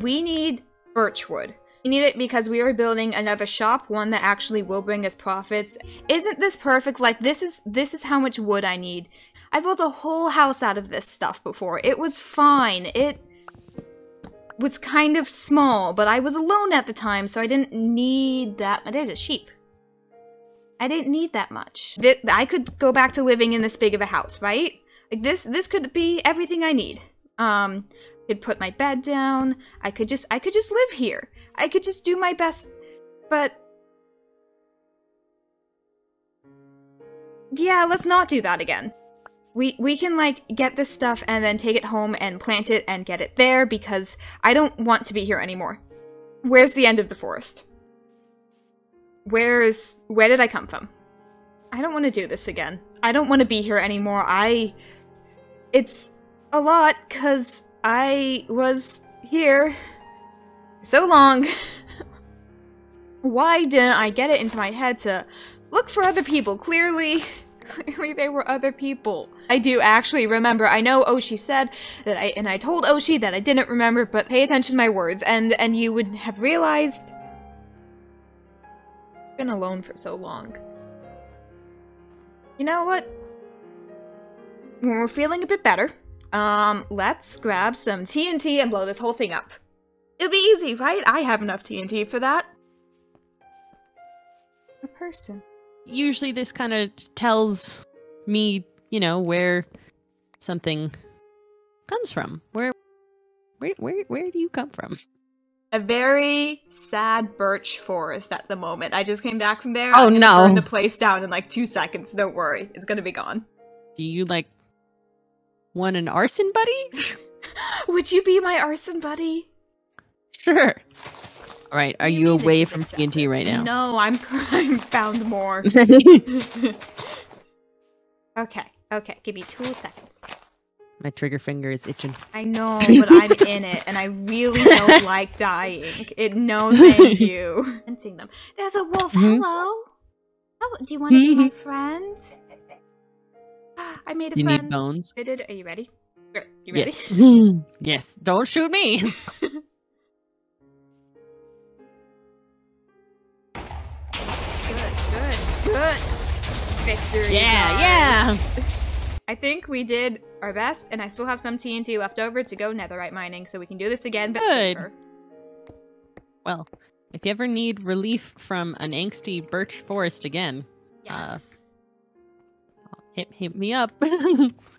we need birchwood. We need it because we are building another shop, one that actually will bring us profits. Isn't this perfect? Like this is this is how much wood I need. I built a whole house out of this stuff before. It was fine. It was kind of small, but I was alone at the time, so I didn't need that. There's a sheep. I didn't need that much. Th I could go back to living in this big of a house, right? Like this, this could be everything I need. Um, could put my bed down. I could just, I could just live here. I could just do my best, but yeah, let's not do that again. We we can like get this stuff and then take it home and plant it and get it there because I don't want to be here anymore. Where's the end of the forest? Where's where did I come from? I don't want to do this again. I don't want to be here anymore. I it's a lot cuz I was here so long. Why didn't I get it into my head to look for other people? Clearly Clearly they were other people. I do actually remember. I know Oshi said that I and I told Oshi that I didn't remember, but pay attention to my words and and you would have realized I've been alone for so long. You know what? When we're feeling a bit better, um, let's grab some TNT and blow this whole thing up. It'll be easy, right? I have enough TNT for that. A person usually this kind of tells me, you know, where something comes from. Where where where where do you come from? A very sad birch forest at the moment. I just came back from there. Oh I'm no! Burn the place down in like two seconds. Don't worry, it's gonna be gone. Do you like want an arson buddy? Would you be my arson buddy? Sure. All right, are you, you away from. TNT right now? No, I'm I'm found more. okay, okay, give me two seconds. My trigger finger is itching. I know, but I'm in it, and I really don't like dying. It no, thank you. Hunting them. There's a wolf. Mm -hmm. Hello. Hello. Do you want to be my friend? I made a you friend. need bones. Are you ready? You ready? Yes. yes. Don't shoot me. Good. Good, good. Victory. Yeah, yeah. I think we did our best, and I still have some TNT left over to go netherite mining, so we can do this again, but Good. Safer. Well, if you ever need relief from an angsty birch forest again, yes. uh, hit, hit me up.